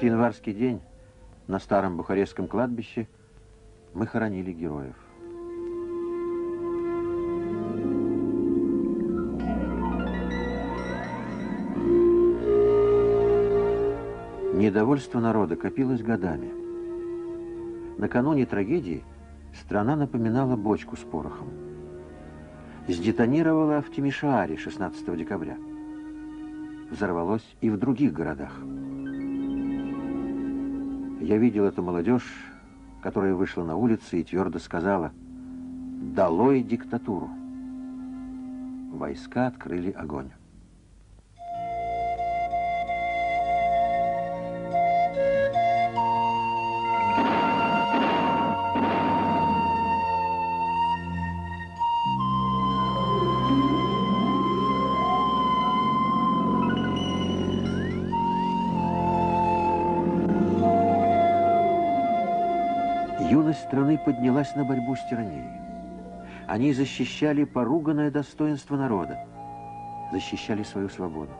тот январский день на старом бухарестском кладбище мы хоронили героев. Недовольство народа копилось годами. Накануне трагедии страна напоминала бочку с порохом. Сдетонировала в Тимишааре 16 декабря. Взорвалось и в других городах. Я видел эту молодежь, которая вышла на улицы и твердо сказала «Долой диктатуру!». Войска открыли огонь. Юность страны поднялась на борьбу с тиранией. Они защищали поруганное достоинство народа, защищали свою свободу.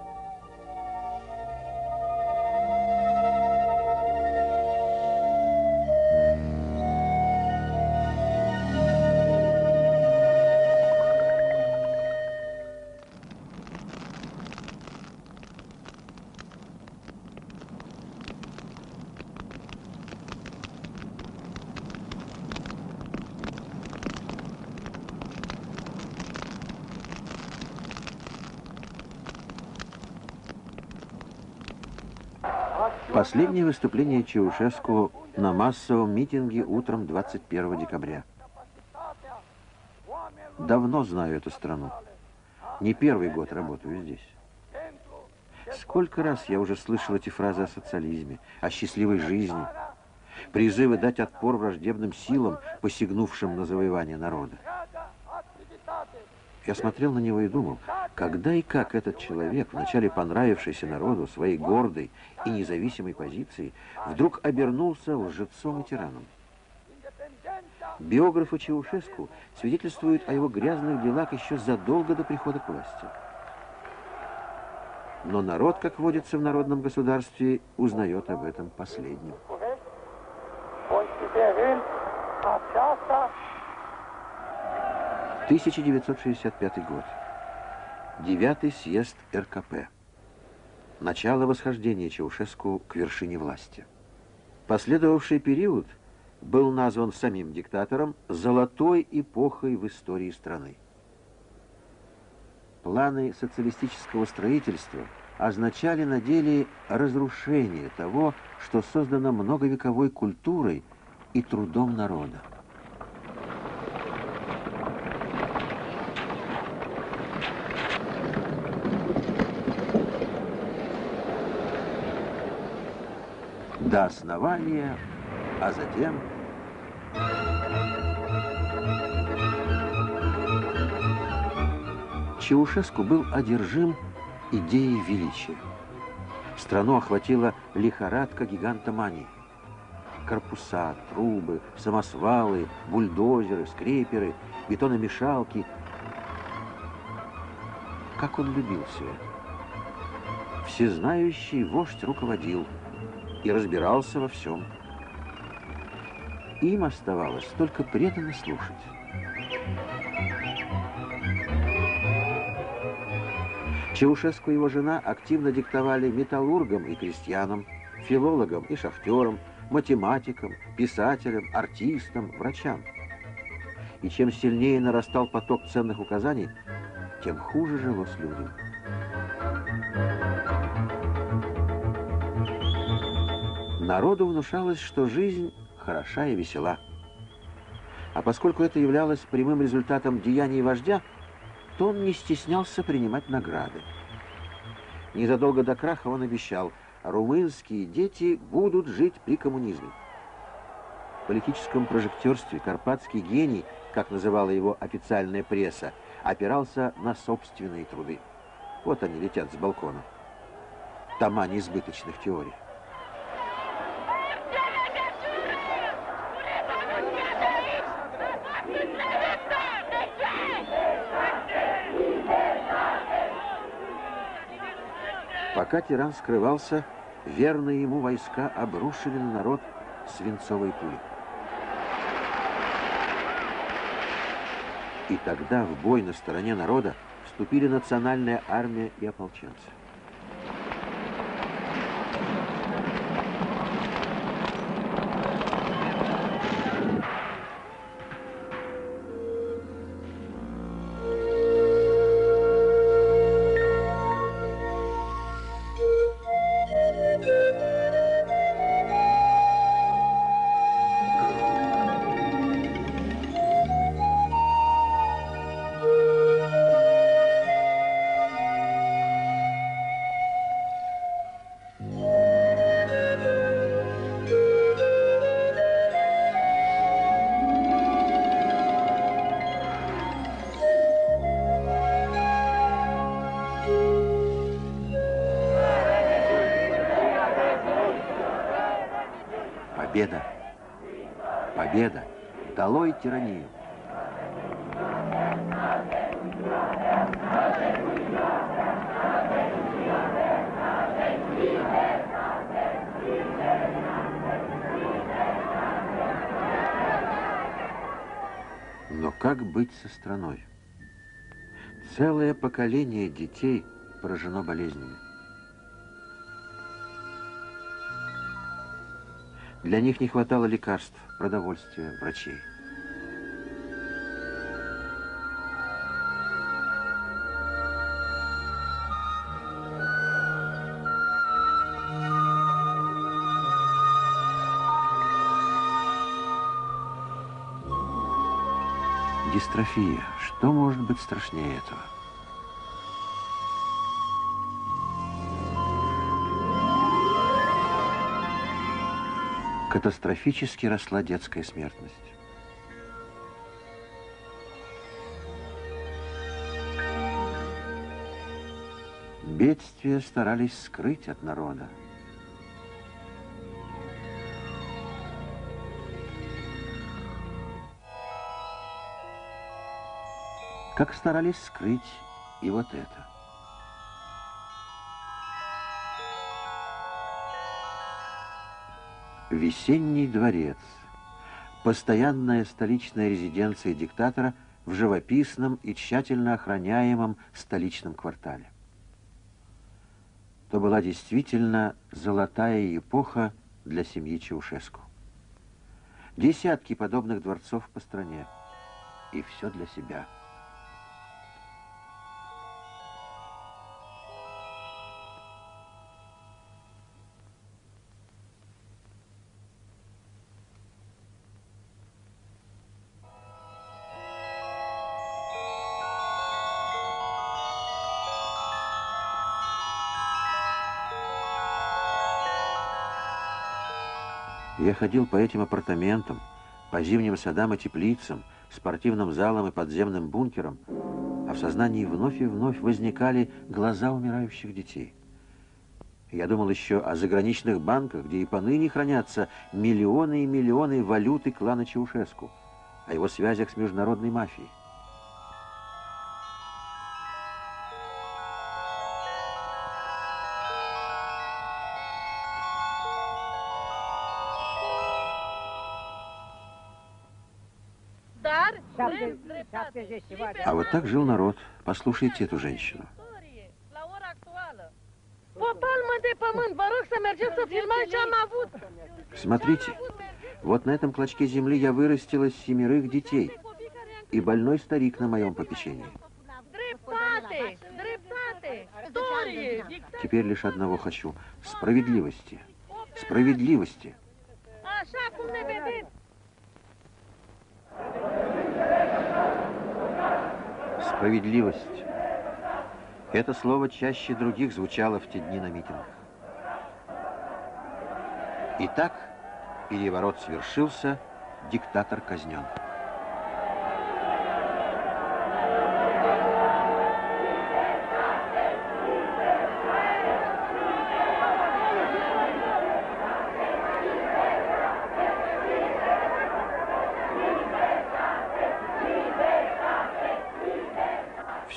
Последнее выступление Чаушеску на массовом митинге утром 21 декабря. Давно знаю эту страну. Не первый год работаю здесь. Сколько раз я уже слышал эти фразы о социализме, о счастливой жизни, призывы дать отпор враждебным силам, посягнувшим на завоевание народа. Я смотрел на него и думал, когда и как этот человек, вначале понравившийся народу своей гордой и независимой позицией, вдруг обернулся лжецом и тираном. Биографы Чаушеску свидетельствуют о его грязных делах еще задолго до прихода к власти. Но народ, как водится в народном государстве, узнает об этом последним. 1965 год. Девятый съезд РКП. Начало восхождения Чаушеску к вершине власти. Последовавший период был назван самим диктатором «золотой эпохой в истории страны». Планы социалистического строительства означали на деле разрушение того, что создано многовековой культурой и трудом народа. До основания, а затем... Чаушеску был одержим идеей величия. Страну охватила лихорадка гигантомании. Корпуса, трубы, самосвалы, бульдозеры, скреперы, бетономешалки. Как он любил все это. Всезнающий вождь руководил – и разбирался во всем. Им оставалось только преданно слушать. Чаушеску и его жена активно диктовали металлургам и крестьянам, филологам и шахтерам, математикам, писателям, артистам, врачам. И чем сильнее нарастал поток ценных указаний, тем хуже жилось людям. Народу внушалось, что жизнь хороша и весела. А поскольку это являлось прямым результатом деяний вождя, то он не стеснялся принимать награды. Незадолго до краха он обещал, румынские дети будут жить при коммунизме. В политическом прожектерстве карпатский гений, как называла его официальная пресса, опирался на собственные труды. Вот они летят с балкона. Тома неизбыточных теорий. Пока тиран скрывался, верные ему войска обрушили на народ свинцовые пули. И тогда в бой на стороне народа вступили национальная армия и ополченцы. Долой тиранию! Но как быть со страной? Целое поколение детей поражено болезнями. Для них не хватало лекарств, продовольствия, врачей. Дистрофия. Что может быть страшнее этого? Катастрофически росла детская смертность. Бедствия старались скрыть от народа. Как старались скрыть и вот это. Весенний дворец. Постоянная столичная резиденция диктатора в живописном и тщательно охраняемом столичном квартале. То была действительно золотая эпоха для семьи Чаушеску. Десятки подобных дворцов по стране. И все для себя – Я ходил по этим апартаментам, по зимним садам и теплицам, спортивным залам и подземным бункерам, а в сознании вновь и вновь возникали глаза умирающих детей. Я думал еще о заграничных банках, где и поныне хранятся миллионы и миллионы валюты клана Чаушеску, о его связях с международной мафией. А вот так жил народ. Послушайте эту женщину. Смотрите, вот на этом клочке земли я вырастила семерых детей. И больной старик на моем попечении. Теперь лишь одного хочу. Справедливости. Справедливости. Справедливость. Это слово чаще других звучало в те дни на митингах. Итак, переворот свершился, диктатор казнен.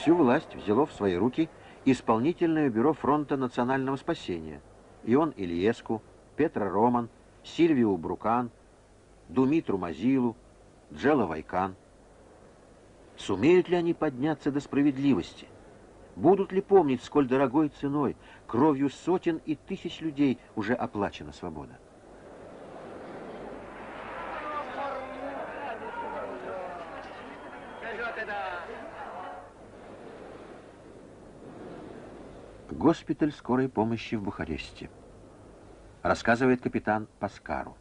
Всю власть взяло в свои руки исполнительное бюро фронта национального спасения, Ион Ильеску, Петра Роман, Сильвию Брукан, Думитру Мазилу, Джела Вайкан. Сумеют ли они подняться до справедливости? Будут ли помнить, сколь дорогой ценой, кровью сотен и тысяч людей уже оплачена свобода? Госпиталь скорой помощи в Бухаресте. Рассказывает капитан Паскару.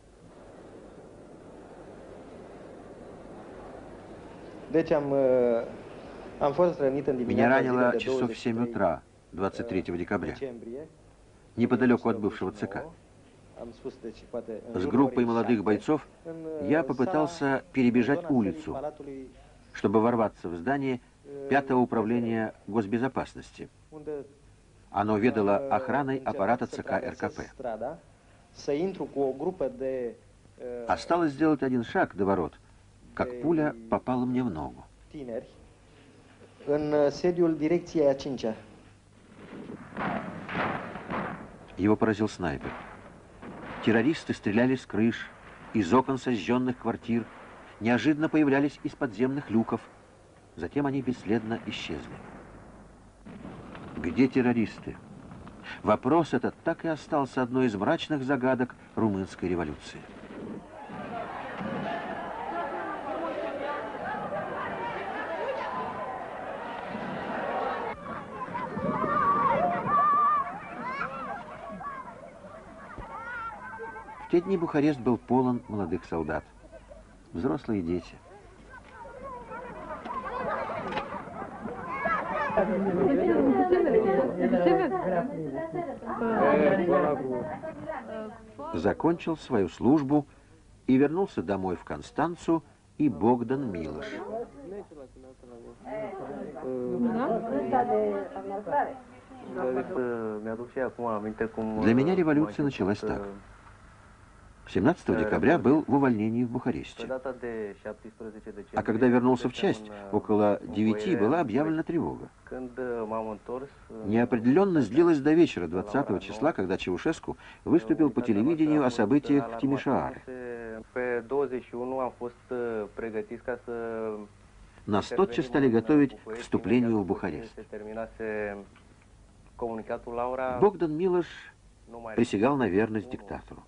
Э, Меня ранило часов в 7 утра, 23 декабря, неподалеку от бывшего ЦК. С группой молодых бойцов я попытался перебежать улицу, чтобы ворваться в здание пятого управления госбезопасности. Оно ведало охраной аппарата ЦК РКП. Осталось сделать один шаг до ворот, как пуля попала мне в ногу. Его поразил снайпер. Террористы стреляли с крыш, из окон сожженных квартир, неожиданно появлялись из подземных люков. Затем они бесследно исчезли. Где террористы? Вопрос этот так и остался одной из мрачных загадок румынской революции. В те дни Бухарест был полон молодых солдат, взрослые дети – Закончил свою службу и вернулся домой в Констанцу и Богдан Милош. Для меня революция началась так. 17 декабря был в увольнении в Бухаресте. А когда вернулся в часть, около 9 была объявлена тревога. Неопределенность длилась до вечера 20 числа, когда Чаушеску выступил по телевидению о событиях в Тимишааре. Нас тотчас стали готовить к вступлению в Бухарест. Богдан Милош присягал на верность диктатору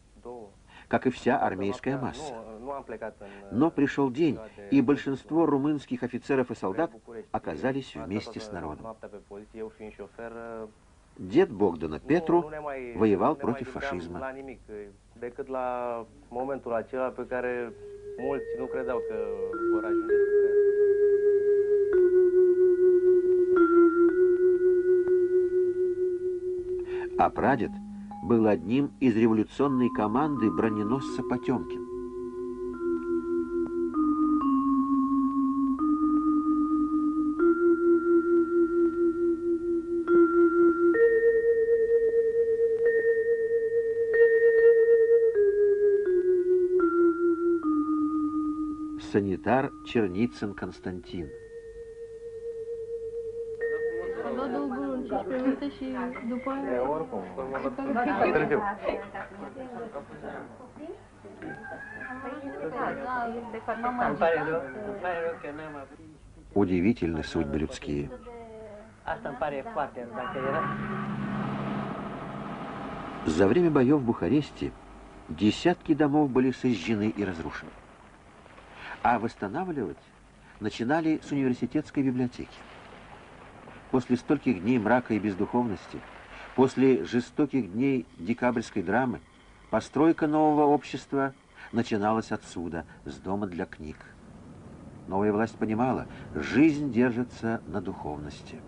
как и вся армейская масса. Но пришел день, и большинство румынских офицеров и солдат оказались вместе с народом. Дед Богдана Петру воевал против фашизма. А прадед – был одним из революционной команды броненосца Потемкин. санитар Черницын Константин. Minute și după aia... Oricum, târziu. Удивительны судьбы людские. За время боев в Бухаресте десятки домов были сожжены и разрушены. А восстанавливать начинали с университетской библиотеки. После стольких дней мрака и бездуховности, после жестоких дней декабрьской драмы, постройка нового общества начиналась отсюда, с дома для книг. Новая власть понимала, жизнь держится на духовности.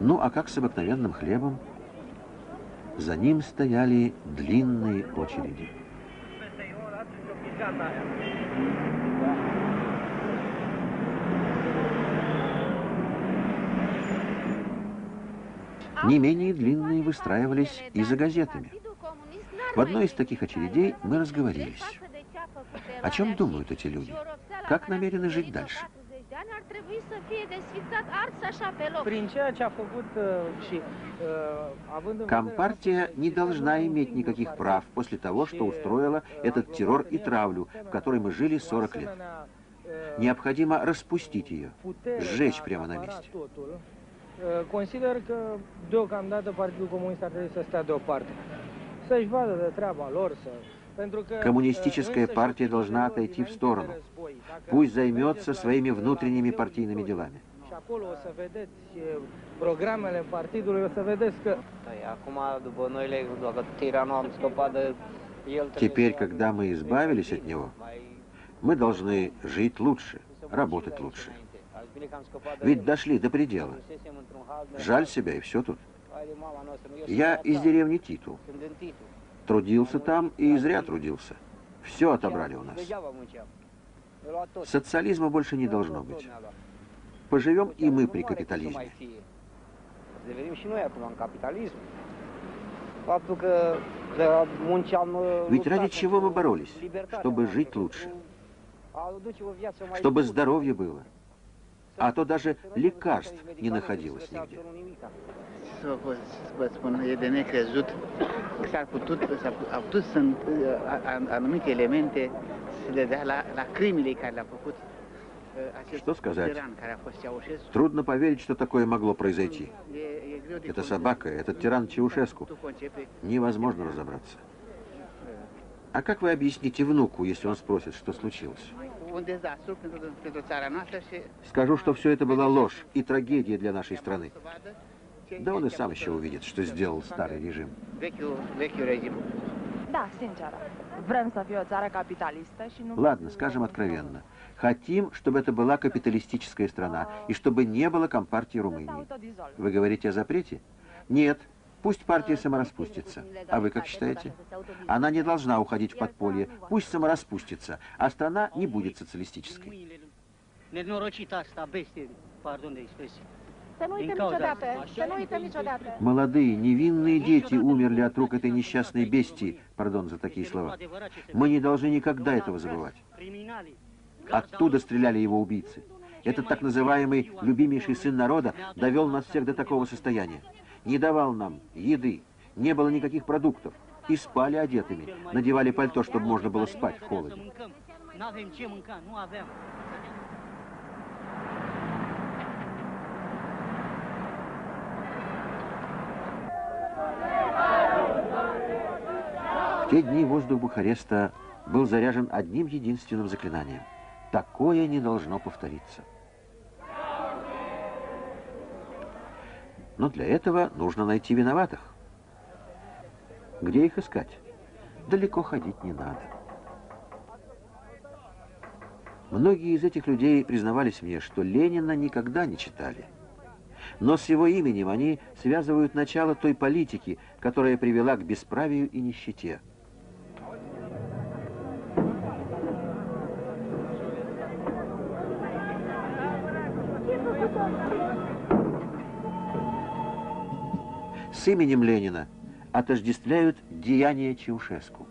Ну, а как с обыкновенным хлебом? За ним стояли длинные очереди. Не менее длинные выстраивались и за газетами. В одной из таких очередей мы разговорились. О чем думают эти люди? Как намерены жить дальше? trebui să fie desfințat ars așa pe loc. Prin ceea ce a făcut și având în vedere Компартия не должна иметь никаких прав после того, что устроила этот террор и травлю, в которой мы жили 40 лет. Необходимо распустить ее, сжечь прямо на месте. Uh, Consider că deocamdată Partidul Comunist ar trebui să stea deoparte. Să-și vadă de treaba lor, să... Коммунистическая uh, партия должна отойти в сторону. Пусть займется своими внутренними партийными делами. Și acolo o să vedeți e, programele partidului, o să vedeți că Păi, Acum, după noile, dacă tiranul am scăpat de el... trebuie Теперь, когда мы избавились от него, мы должны жить лучше, работать лучше. Ведь дошли до предела. Жаль себя и все тут. Я из деревни Титу. Трудился там и зря трудился. Все отобрали у нас. Социализма больше не должно быть. Поживем и мы при капитализме. uh, Ведь ради чего мы боролись? Чтобы жить лучше. Чтобы здоровье было. А то даже лекарств не находилось нигде. e uh, Что сказать? Трудно поверить, что такое могло произойти. E, e Это собака, этот тиран Чаушеску. Невозможно разобраться. А как вы объясните внуку, если он спросит, что случилось? Скажу, что все это была ложь и трагедия для нашей страны. Да он и сам еще увидит, что сделал старый режим. Da, sinceră. Vrem să fie o țară capitalistă și nu... Ладно, скажем откровенно. Хотим, чтобы это была капиталистическая страна, и чтобы не было компартии Румынии. Вы говорите о запрете? Нет. Пусть партия самораспустится. А вы как считаете? Она не должна уходить в подполье. Пусть самораспустится, а страна не будет социалистической. Молодые, невинные дети умерли от рук этой несчастной бестии. Пардон за такие слова. Мы не должны никогда этого забывать. Оттуда стреляли его убийцы. Этот так называемый любимейший сын народа довел нас всех до такого состояния. Не давал нам еды, не было никаких продуктов. И спали одетыми, надевали пальто, чтобы можно было спать в холоде. В те дни воздух Бухареста был заряжен одним единственным заклинанием. Такое не должно повториться. Но для этого нужно найти виноватых. Где их искать? Далеко ходить не надо. Многие из этих людей признавались мне, что Ленина никогда не читали. Но с его именем они связывают начало той политики, которая привела к бесправию и нищете. С именем Ленина отождествляют деяния Чаушеску.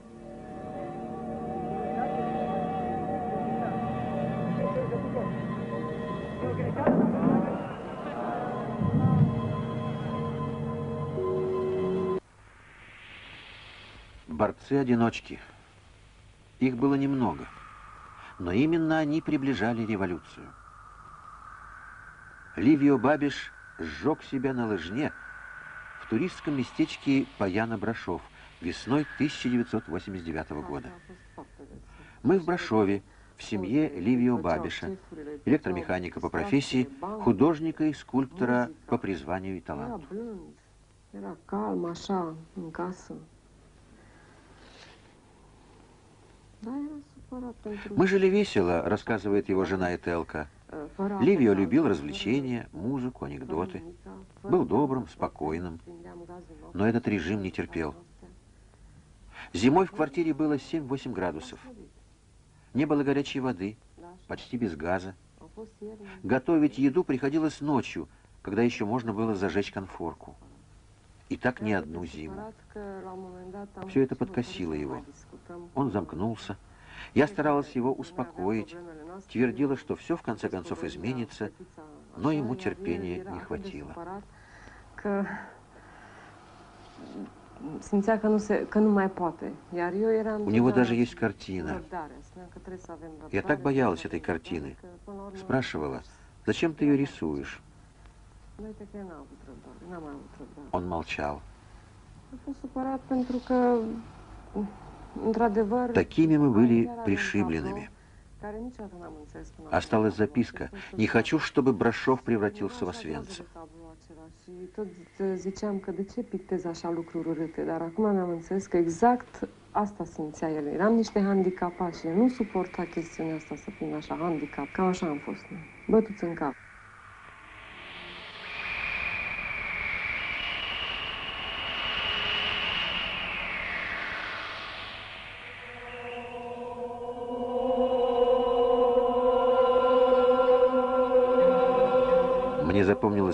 Борцы-одиночки. Их было немного, но именно они приближали революцию. Ливио Бабиш сжег себя на лыжне туристском местечке Паяна-Брашов весной 1989 года. Мы в Брашове, в семье Ливио Бабиша, электромеханика по профессии, художника и скульптора по призванию и таланту. Мы жили весело, рассказывает его жена Этелка. Ливио любил развлечения, музыку, анекдоты. Был добрым, спокойным. Но этот режим не терпел. Зимой в квартире было 7-8 градусов. Не было горячей воды, почти без газа. Готовить еду приходилось ночью, когда еще можно было зажечь конфорку. И так не одну зиму. Всё это spus, "Nu, подкосило его. Он замкнулся, Я старалась его успокоить, твердила, что все в конце концов изменится, но ему терпения не хватило. У него даже есть картина. Я так боялась этой картины. Спрашивала, зачем ты ее рисуешь? Răbdare. Он молчал. Într-adevăr... Такими мы были chiar avem пришибленными. Осталась записка. Не хочу, чтобы Брашов превратился в uh, ziceam că de ce pictez așa lucruri urâte, dar acum mi-am înțeles că exact asta simțea el. Eram niște handicapați și nu suporta chestiunea asta să fim așa handicap. Cam așa am fost bătuți în cap.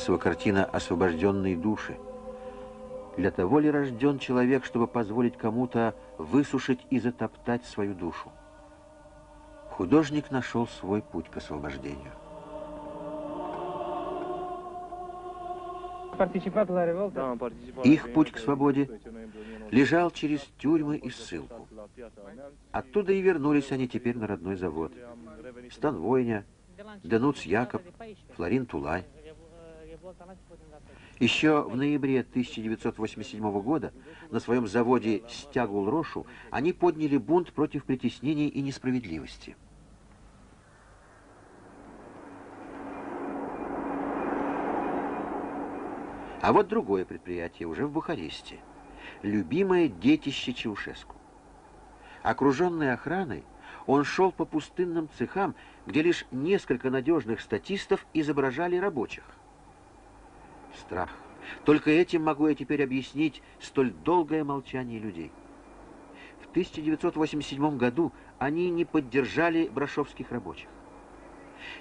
Его картина «Освобожденные души». Для того ли рожден человек, чтобы позволить кому-то высушить и затоптать свою душу? Художник нашел свой путь к освобождению. Их путь к свободе 12 noiembrie 1990. лежал через тюрьмы и ссылку. Оттуда и вернулись они теперь на родной завод. Станвойня, Денуц Якоб, Флорин Тулай. Еще в ноябре 1987 года на своем заводе «Стягул Рошу» они подняли бунт против притеснений и несправедливости. А вот другое предприятие уже в Бухаресте. Любимое детище Чаушеску. Окруженный охраной, он шел по пустынным цехам, где лишь несколько надежных статистов изображали рабочих. Страх. Только этим могу я теперь объяснить столь долгое молчание людей. В 1987 году они не поддержали брашовских рабочих.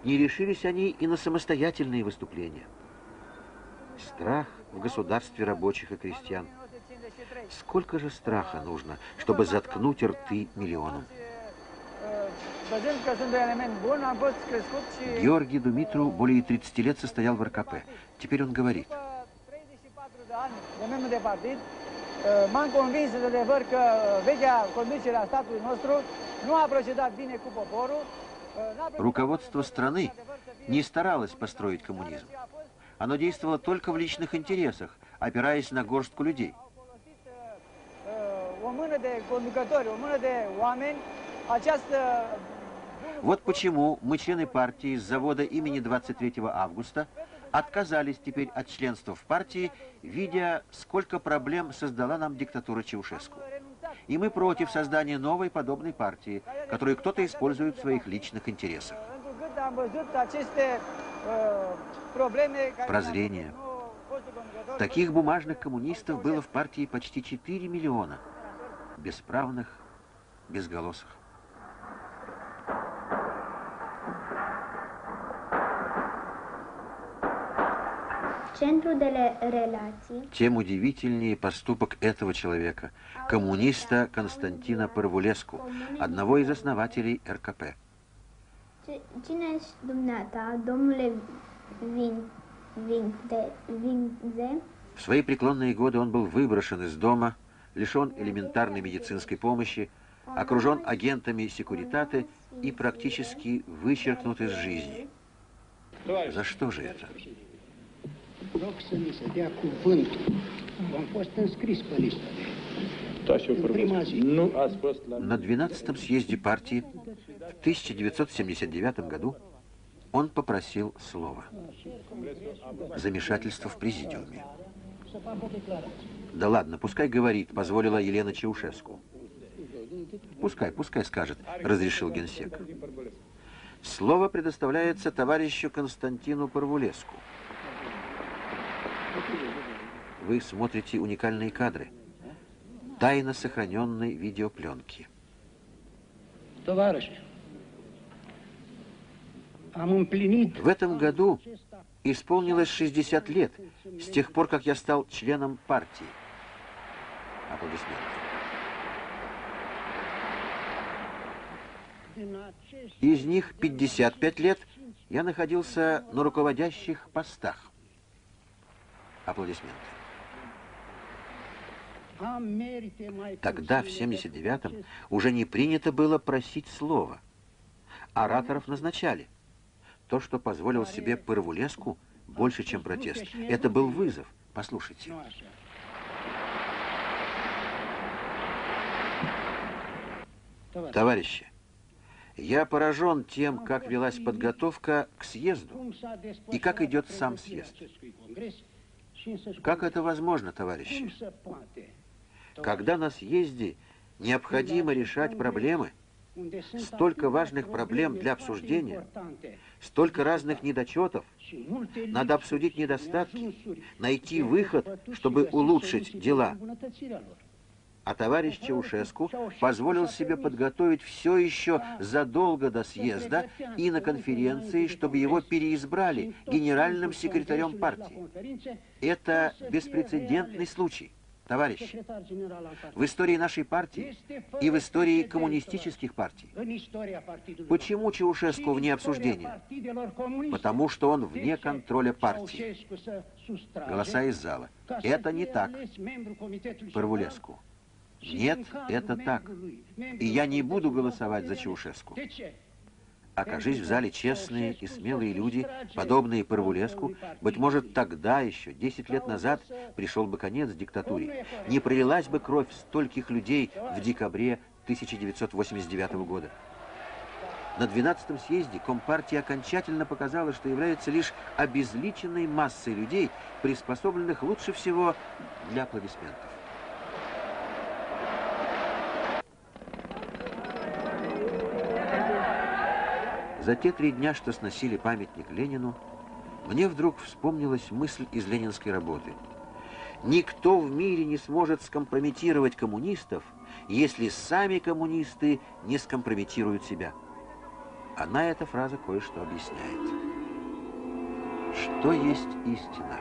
Не решились они и на самостоятельные выступления. Страх в государстве рабочих и крестьян. Сколько же страха нужно, чтобы заткнуть рты миллионам? Văzând că sunt un element bun, am fost crescut și... Георгий Думитру более 30 лет состоял в РКП. Теперь он говорит, După 34 de ani de membru de partid, uh, m-am convins de adevăr că uh, vechea conducere a statului nostru nu a procedat bine cu poporul. uh, n-a procedat руководство страны не старалось построить коммунизм. Оно действовало только в личных интересах, опираясь на горстку людей. uh, această Вот почему мы, члены партии с завода имени 23 августа, отказались теперь от членства в партии, видя, сколько проблем создала нам диктатура Чаушеску. И мы против создания новой подобной партии, которую кто-то использует в своих личных интересах. Прозрение. Таких бумажных коммунистов было в партии почти 4 миллиона. Бесправных, безголосых. De relații Тем удивительнее поступок этого человека, коммуниста Константина Парвулеску, одного из основателей РКП. Cine ești dumneata, domnule? В свои преклонные годы он был выброшен из дома, лишен элементарной медицинской помощи, окружен агентами секуритаты и практически вычеркнут из жизни. За что же это? Rog să mi se dea cuvântul. Am fost înscris pe listă de На 12-м съезде партии в 1979 году он попросил слова. Замешательство в президиуме. Да ладно, пускай говорит, позволила Елена Чаушеску. Пускай, пускай скажет, разрешил генсек. Слово предоставляется товарищу Константину Парвулеску. Вы смотрите уникальные кадры, тайно сохраненной видеопленки. Am împlinit В этом году исполнилось 60 лет с тех пор, как я стал членом партии. Аплодисменты. Из них 55 лет я находился на руководящих постах. Аплодисменты. Тогда, в 79-м, уже не принято было просить слова. Ораторов назначали. То, что позволил себе Пырвулеску, больше, чем протест. Это был вызов. Послушайте. Товарищи, я поражен тем, как велась подготовка к съезду и как идет сам съезд. Как это возможно, товарищи? Когда на съезде необходимо решать проблемы, столько важных проблем для обсуждения, столько разных недочетов, надо обсудить недостатки, найти выход, чтобы улучшить дела. А товарищ Чаушеску позволил себе подготовить все еще задолго до съезда и на конференции, чтобы его переизбрали генеральным секретарем партии. Это беспрецедентный случай. Товарищи, в истории нашей партии и в истории коммунистических партий. Почему Чаушеску вне обсуждения? Потому что он вне контроля партии. Голоса из зала. Это не так. Парвулеску. Нет, это так. И я не буду голосовать за Чаушеску. Окажись в зале честные и смелые люди, подобные Парвулеску, быть может, тогда еще, 10 лет назад, пришел бы конец диктатуре. Не пролилась бы кровь стольких людей в декабре 1989 года. На 12-м съезде Компартия окончательно показала, что является лишь обезличенной массой людей, приспособленных лучше всего для аплодисментов. За те три дня, что сносили памятник Ленину, мне вдруг вспомнилась мысль из ленинской работы. Никто в мире не сможет скомпрометировать коммунистов, если сами коммунисты не скомпрометируют себя. Она, эта фраза, кое-что объясняет. Что есть истина?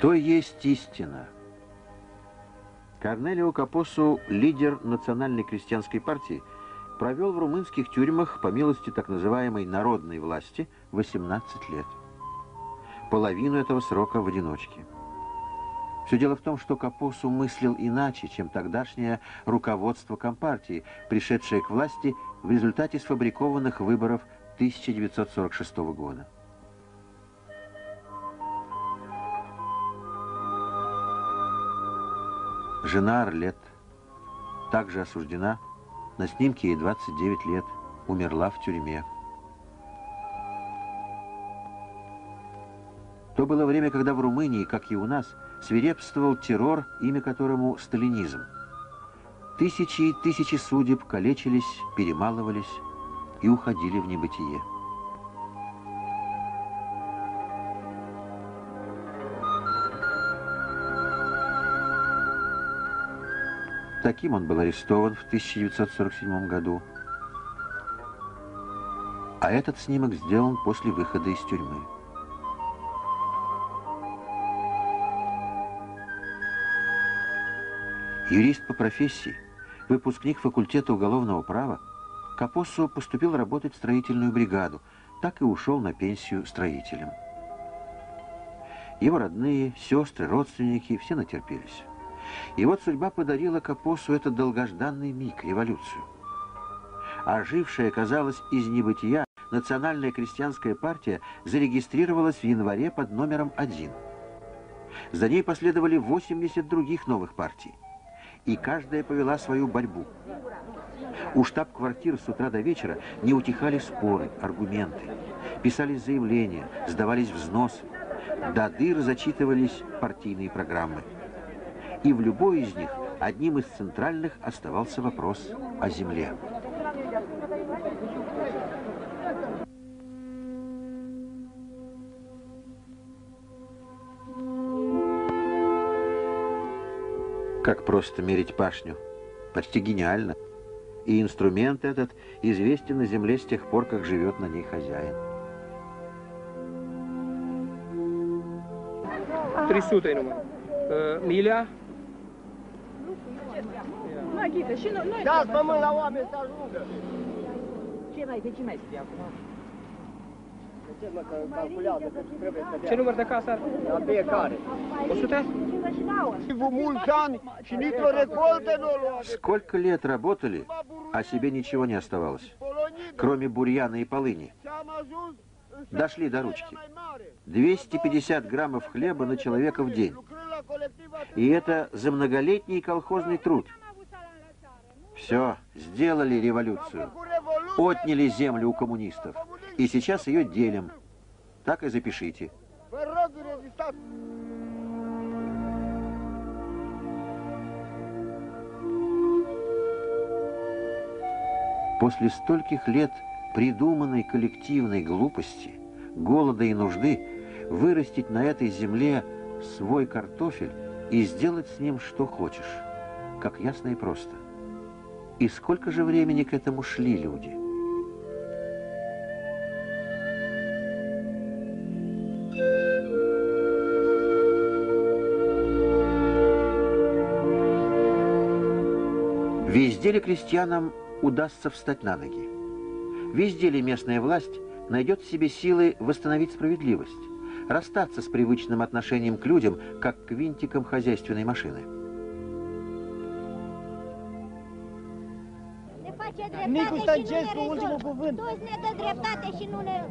Что есть истина? Корнелио Капосу, лидер национальной крестьянской партии, провел в румынских тюрьмах по милости так называемой народной власти 18 лет. Половину этого срока в одиночке. Все дело в том, что Капосу мыслил иначе, чем тогдашнее руководство Компартии, пришедшее к власти в результате сфабрикованных выборов 1946 года. Жена Орлет также осуждена. На снимке ей 29 лет. Умерла в тюрьме. То было время, когда в Румынии, как и у нас, свирепствовал террор, имя которому сталинизм. Тысячи и тысячи судеб калечились, перемалывались и уходили в небытие. Таким он был арестован в 1947 году. А этот снимок сделан после выхода из тюрьмы. Юрист по профессии, выпускник факультета уголовного права, Капоссо поступил работать в строительную бригаду, так и ушел на пенсию строителем. Его родные, сестры, родственники все натерпелись. И вот судьба подарила Капосу этот долгожданный миг, революцию. Ожившая, казалось, из небытия, национальная крестьянская партия зарегистрировалась в январе под номером один. За ней последовали 80 других новых партий. И каждая повела свою борьбу. У штаб-квартир с утра до вечера не утихали споры, аргументы. Писались заявления, сдавались взносы. До дыр зачитывались партийные программы. И в любой из них одним из центральных оставался вопрос о земле. Как просто мерить пашню. Почти гениально. И инструмент этот известен на земле с тех пор, как живет на ней хозяин. 300 numai. Uh, ghite, și noi... noi Dați pământ la oameni să ajungă! Ce mai, de ce mai scrie acum? Ce mă, că calculează că trebuie să dea? Ce număr de casă are? La fiecare. 100? Vă mulți ani și nicio recoltă nu o luat. Сколько лет работали, а себе ничего не оставалось, кроме бурьяна и полыни. Дошли до ручки. 250 граммов хлеба на человека в день. И это за многолетний колхозный труд. Все, сделали революцию. Отняли землю у коммунистов. И сейчас ее делим. Так и запишите. После стольких лет придуманной коллективной глупости, голода и нужды, вырастить на этой земле свой картофель и сделать с ним что хочешь, как ясно и просто. И сколько же времени к этому шли люди? Везде ли крестьянам удастся встать на ноги? Везде ли местная власть найдет в себе силы восстановить справедливость, расстаться с привычным отношением к людям, как к винтикам хозяйственной машины? Nicu Stăncescu, ultimul cuvânt. Toți ne dă dreptate și nu ne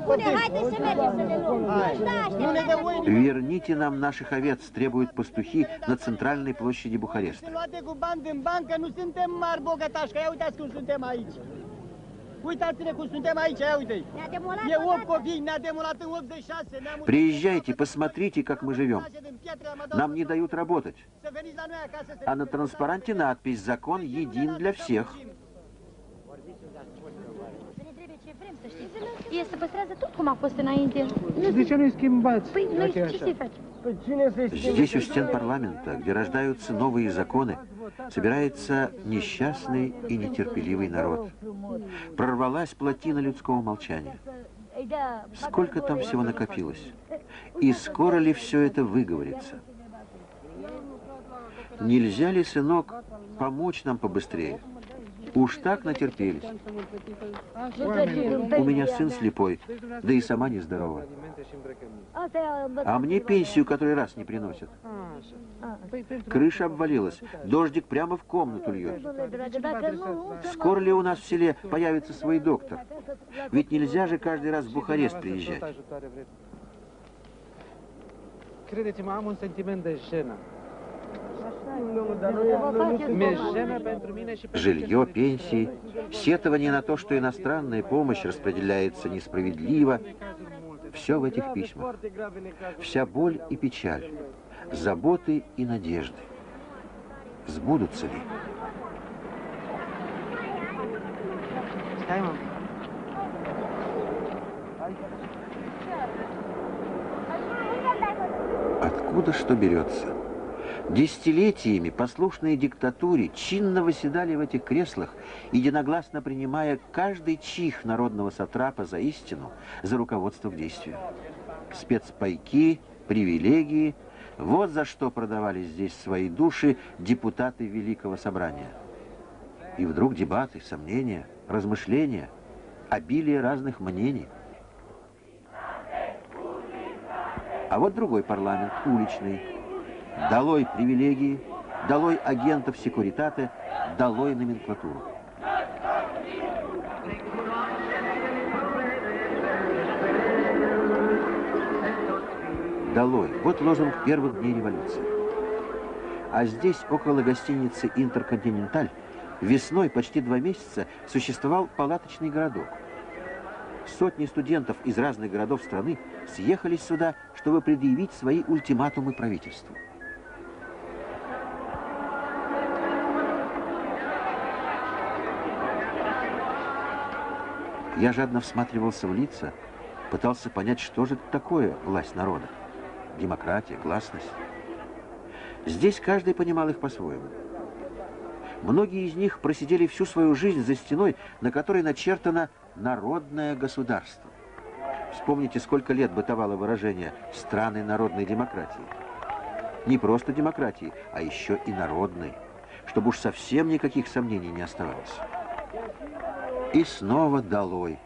spune, haide să mergem să le luăm. Da, Nu ne dă voie Верните нам наших овец, требуют пастухи на центральной площади Бухареста. luate cu bani din bancă, nu suntem mari bogătași, că ia uitați cum suntem aici. Uitați-ne cum suntem aici, ia uite Ne-a demolat E 8 odată. copii, ne-a demolat în 86, ne-am Приезжайте, посмотрите, как мы живем. Нам не дают работать. А на транспаранте надпись «Закон един для всех». Ne trebuie ce vrem să păstrează tot cum a fost înainte. De ce nu-i schimbați? Păi noi ce să-i facem? Здесь, у стен парламента, где рождаются новые законы, собирается несчастный и нетерпеливый народ. Прорвалась плотина людского молчания. Сколько там всего накопилось? И скоро ли все это выговорится? Нельзя ли, сынок, помочь нам побыстрее? Уж так натерпелись. У меня сын слепой, да и сама нездорова. А мне пенсию который раз не приносят. Крыша обвалилась, дождик прямо в комнату льет. Скоро ли у нас в селе появится свой доктор? Ведь нельзя же каждый раз в Бухарест приезжать. Credeți-mă, am un sentiment de jenă. Жилье, пенсии, сетование на то, что иностранная помощь распределяется несправедливо. Все в этих письмах. Вся боль и печаль, заботы и надежды. Сбудутся ли? Откуда что берется? Десятилетиями послушные диктатуре чинно восседали в этих креслах, единогласно принимая каждый чих народного сатрапа за истину, за руководство к действию. Спецпайки, привилегии – вот за что продавали здесь свои души депутаты Великого Собрания. И вдруг дебаты, сомнения, размышления, обилие разных мнений. А вот другой парламент, уличный. Долой привилегии, долой агентов секуритата, долой номенклатуру. Долой. Вот лозунг первых дней революции. А здесь, около гостиницы «Интерконтиненталь», весной почти два месяца существовал палаточный городок. Сотни студентов из разных городов страны съехались сюда, чтобы предъявить свои ультиматумы правительству. Я жадно всматривался в лица, пытался понять, что же это такое власть народа. Демократия, гласность. Здесь каждый понимал их по-своему. Многие из них просидели всю свою жизнь за стеной, на которой начертано «народное государство». Вспомните, сколько лет бытовало выражение «страны народной демократии». Не просто демократии, а еще и народной, чтобы уж совсем никаких сомнений не оставалось. И снова долой.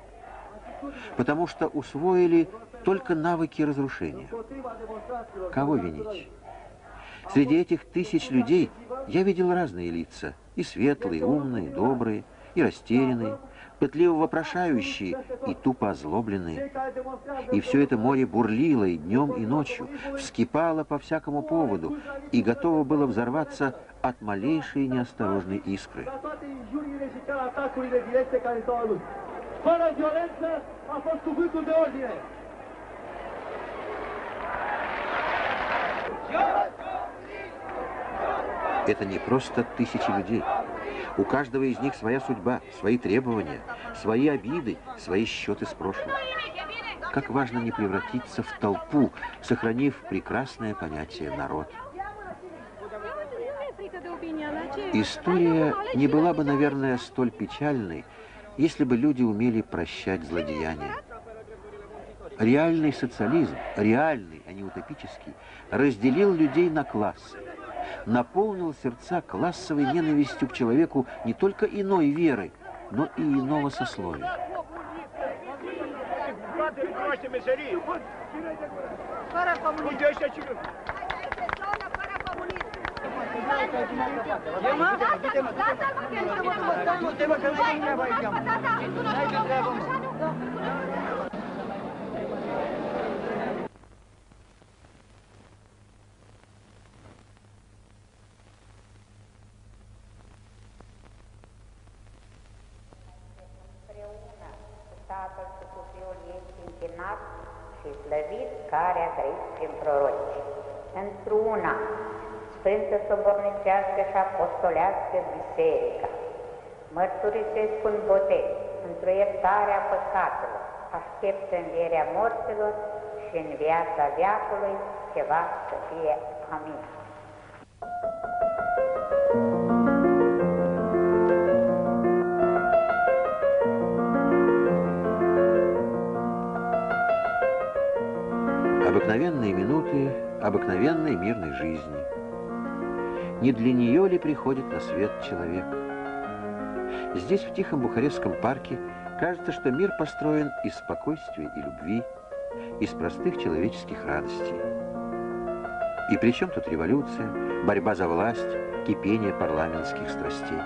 Потому что усвоили только навыки разрушения. Кого винить? Среди этих тысяч людей я видел разные лица. И светлые, умные, добрые, и растерянные, пытливо вопрошающие и тупо озлобленные. И все это море бурлило и днем, и ночью, вскипало по всякому поводу и готово было взорваться от малейшей неосторожной искры. Это не просто тысячи людей. У каждого из них своя судьба, свои требования, свои обиды, свои счеты с прошлым. Как важно не превратиться в толпу, сохранив прекрасное понятие «народ». История не была бы, наверное, столь печальной, если бы люди умели прощать злодеяния. Реальный социализм, реальный, а не утопический, разделил людей на классы наполнил сердца классовой ненавистью к человеку не только иной веры, но и иного сословия. Tatăl și cu Fiul este închinat și slăvit care a trăit prin proroci. Într-una, Sfântă Sobornicească și Apostolească Biserica, mărturisesc un botez într-o iertare a păcatelor, aștept învierea morților și în viața veacului ceva să fie amin. Обыкновенные минуты обыкновенной мирной жизни. Не для нее ли приходит на свет человек? Здесь, в тихом Бухарестском парке, кажется, что мир построен из спокойствия и любви, из простых человеческих радостей. И при чем тут революция, борьба за власть, кипение парламентских страстей?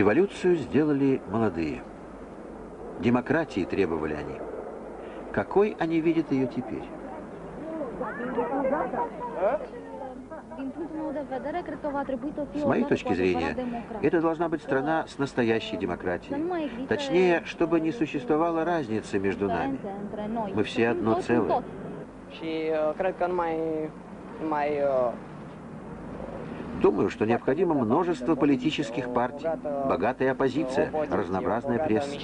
Революцию сделали молодые. Демократии требовали они. Какой они видят ее теперь? С моей точки зрения, это должна быть страна с настоящей демократией. Точнее, чтобы не существовало разницы между нами. Мы все одно целое. Uh, Думаю, что необходимо множество политических партий, богатая оппозиция, разнообразная пресса.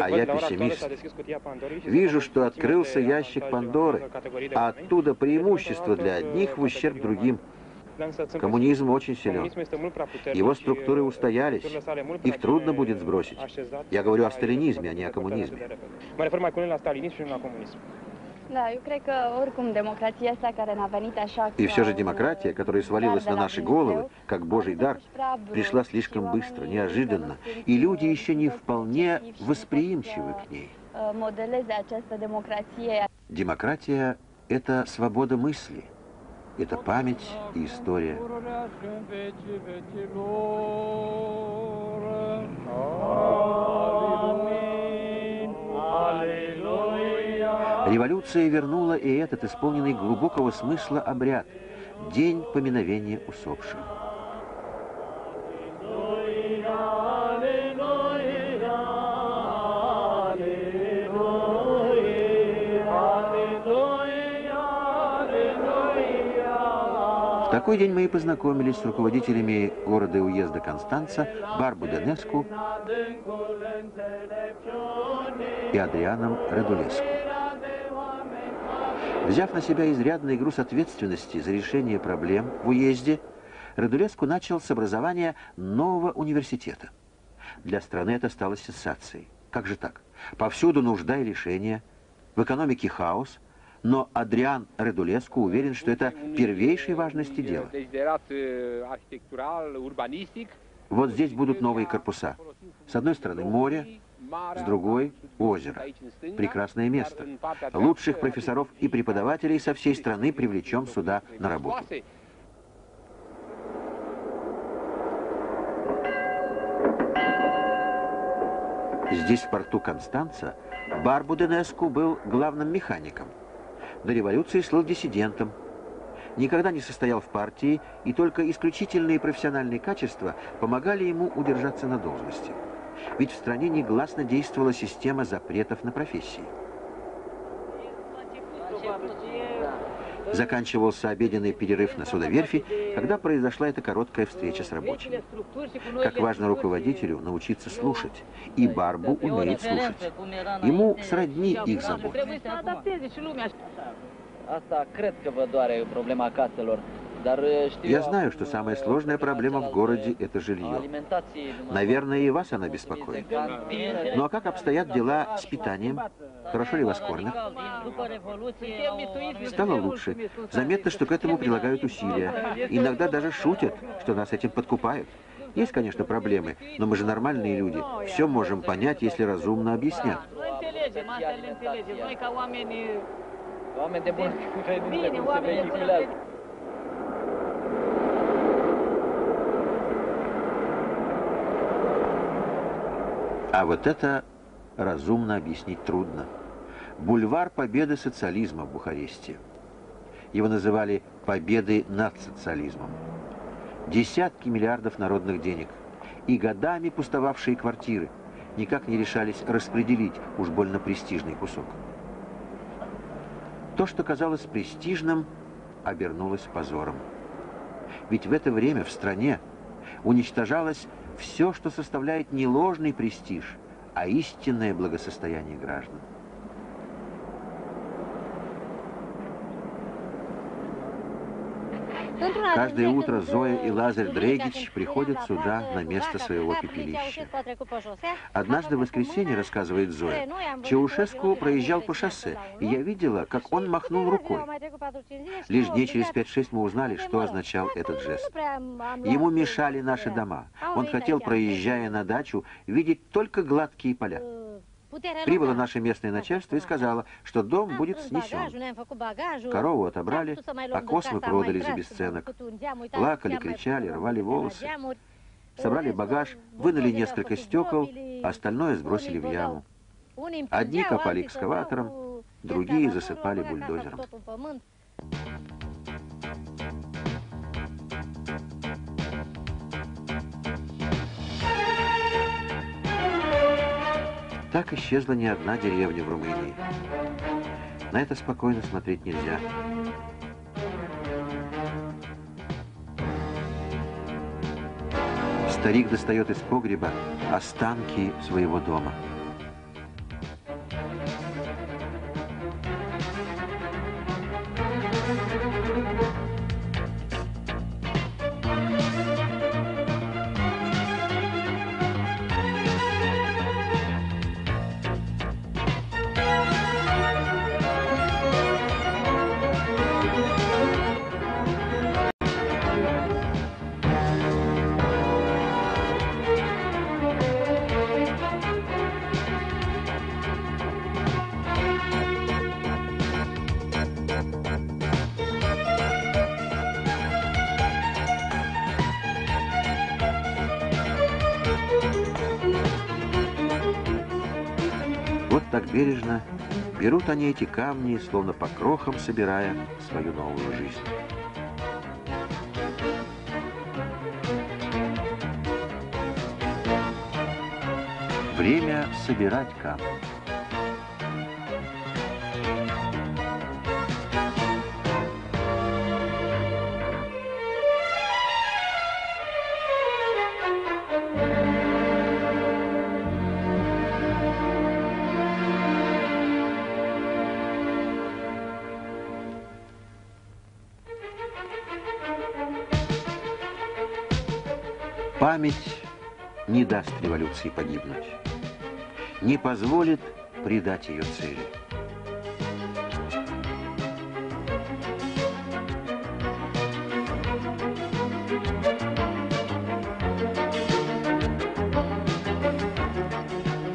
А я пессимист. Вижу, что открылся ящик Пандоры, а оттуда преимущество для одних в ущерб другим. Коммунизм очень силен. Его структуры устоялись. Их трудно будет сбросить. Я говорю о сталинизме, а не о коммунизме. И все же демократия, которая свалилась на наши головы, как Божий дар, пришла слишком быстро, неожиданно, и люди еще не вполне восприимчивы к ней. Демократия – это свобода мысли, это память и история. Aleluia. Революция вернула и этот исполненный глубокого смысла обряд – День поминовения усопших. В такой день мы и познакомились с руководителями города и уезда Констанца Барбу Денеску и Адрианом Редулеску. Взяв на себя изрядный груз ответственности за решение проблем в уезде, Радулеску начал с образования нового университета. Для страны это стало сенсацией. Как же так? Повсюду нужда и лишения, в экономике хаос, но Адриан Редулеску уверен, что это первейшей важности дело. Вот здесь будут новые корпуса. С одной стороны море, с другой – озеро. Прекрасное место. Лучших профессоров и преподавателей со всей страны привлечем сюда на работу. Здесь, в порту Констанца, Барбуденеску был главным механиком. До революции слыл диссидентом. Никогда не состоял в партии, и только исключительные профессиональные качества помогали ему удержаться на должности. Ведь в стране негласно действовала система запретов на профессии. Заканчивался обеденный перерыв на судоверфи, когда произошла эта короткая встреча с рабочими. Как важно руководителю научиться слушать, и Барбу умеет слушать. Ему сродни их заботы. Asta cred că vă doare problema caselor. Я знаю, что самая сложная проблема в городе – это жилье. Наверное, и вас она беспокоит. Ну а как обстоят дела с питанием? Хорошо ли вас кормят? Стало лучше. Заметно, что к этому прилагают усилия. Иногда даже шутят, что нас этим подкупают. Есть, конечно, проблемы, но мы же нормальные люди. Все можем понять, если разумно объяснят. Oameni de bun credință, cum se vehiculează. А вот это разумно объяснить трудно. Бульвар победы социализма в Бухаресте. Его называли «победой над социализмом». Десятки миллиардов народных денег и годами пустовавшие квартиры никак не решались распределить уж больно престижный кусок. То, что казалось престижным, обернулось позором. Ведь в это время в стране уничтожалось все, что составляет не ложный престиж, а истинное благосостояние граждан. Каждое утро Зоя и Лазарь Дрегич приходят сюда, на место своего пепелища. Однажды в воскресенье, рассказывает Зоя, Чаушеску проезжал по шоссе, и я видела, как он махнул рукой. Лишь дней через 5-6 мы узнали, что означал этот жест. Ему мешали наши дома. Он хотел, проезжая на дачу, видеть только гладкие поля. Прибыло наше местное начальство и сказало, что дом будет снесен. Корову отобрали, а космы продали за бесценок. Плакали, кричали, рвали волосы. Собрали багаж, вынули несколько стекол, а остальное сбросили в яму. Одни копали экскаватором, другие засыпали бульдозером. Так исчезла не одна деревня в Румынии. На это спокойно смотреть нельзя. Старик достает из погреба останки своего дома. Берут они эти камни, словно по крохам собирая свою новую жизнь. Время собирать камни. Память не даст революции погибнуть, не позволит предать ее цели.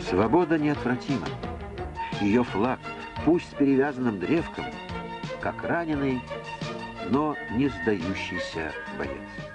Свобода неотвратима. Ее флаг, пусть с перевязанным древком, как раненый, но не сдающийся боец.